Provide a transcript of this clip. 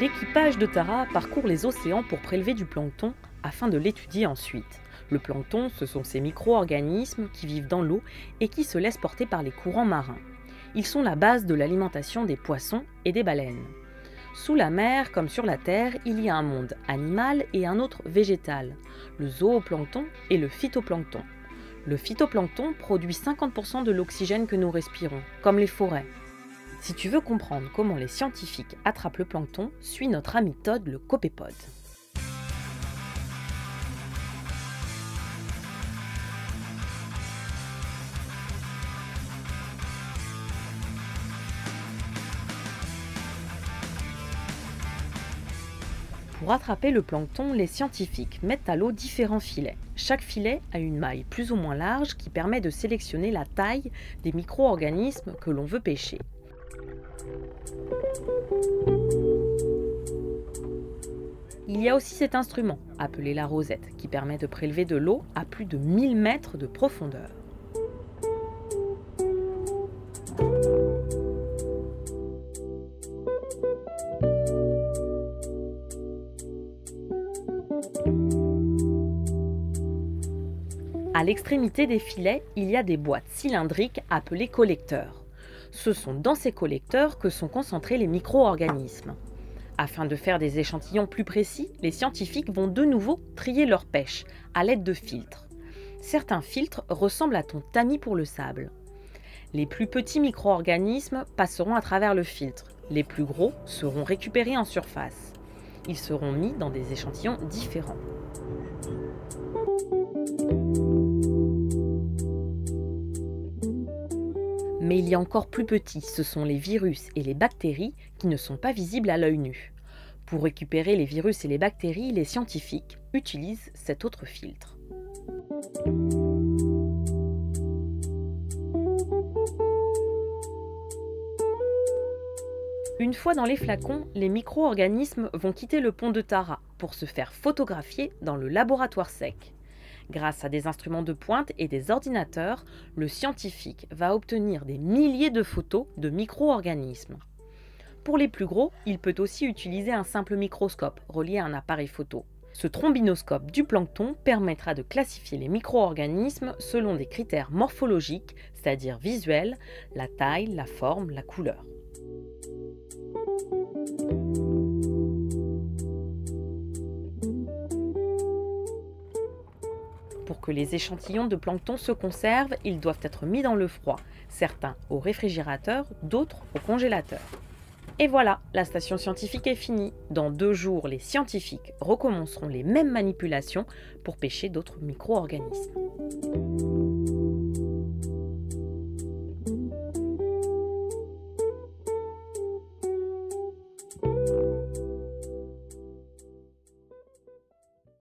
L'équipage de Tara parcourt les océans pour prélever du plancton afin de l'étudier ensuite. Le plancton, ce sont ces micro-organismes qui vivent dans l'eau et qui se laissent porter par les courants marins. Ils sont la base de l'alimentation des poissons et des baleines. Sous la mer, comme sur la terre, il y a un monde animal et un autre végétal, le zooplancton et le phytoplancton. Le phytoplancton produit 50% de l'oxygène que nous respirons, comme les forêts. Si tu veux comprendre comment les scientifiques attrapent le plancton, suis notre ami Todd le copépode. Pour attraper le plancton, les scientifiques mettent à l'eau différents filets. Chaque filet a une maille plus ou moins large qui permet de sélectionner la taille des micro-organismes que l'on veut pêcher. Il y a aussi cet instrument, appelé la rosette, qui permet de prélever de l'eau à plus de 1000 mètres de profondeur. À l'extrémité des filets, il y a des boîtes cylindriques appelées collecteurs. Ce sont dans ces collecteurs que sont concentrés les micro-organismes. Afin de faire des échantillons plus précis, les scientifiques vont de nouveau trier leur pêche à l'aide de filtres. Certains filtres ressemblent à ton tamis pour le sable. Les plus petits micro-organismes passeront à travers le filtre. Les plus gros seront récupérés en surface. Ils seront mis dans des échantillons différents. Mais il y a encore plus petits, ce sont les virus et les bactéries qui ne sont pas visibles à l'œil nu. Pour récupérer les virus et les bactéries, les scientifiques utilisent cet autre filtre. Une fois dans les flacons, les micro-organismes vont quitter le pont de Tara pour se faire photographier dans le laboratoire sec. Grâce à des instruments de pointe et des ordinateurs, le scientifique va obtenir des milliers de photos de micro-organismes. Pour les plus gros, il peut aussi utiliser un simple microscope relié à un appareil photo. Ce trombinoscope du plancton permettra de classifier les micro-organismes selon des critères morphologiques, c'est-à-dire visuels, la taille, la forme, la couleur. Pour que les échantillons de plancton se conservent, ils doivent être mis dans le froid, certains au réfrigérateur, d'autres au congélateur. Et voilà, la station scientifique est finie. Dans deux jours, les scientifiques recommenceront les mêmes manipulations pour pêcher d'autres micro-organismes.